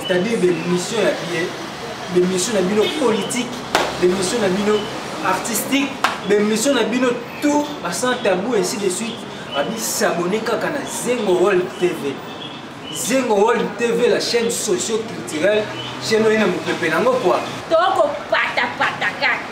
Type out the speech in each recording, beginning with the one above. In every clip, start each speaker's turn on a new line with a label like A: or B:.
A: c'est-à-dire bemission ya bie bemission na bino politique bemission na bino artistique bemission na bino tout basan tabou ainsi de suite abi s'abonne kaka na zengo world tv zengo world tv la chaîne socio culturelle chaîne oyo na mopepe nango kua
B: tokopatapata kaka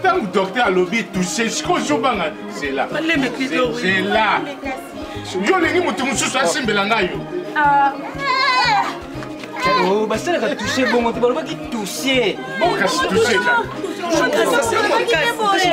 C: ntango docteur alobi etouche sikoyo ozobanga zela zela yo olingi moto mosusu asimbela ngai yo ah.
A: oh, basalaka touche bongo te balobaki touche
C: bokasi touche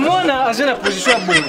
A: mwana aza na position ya bongo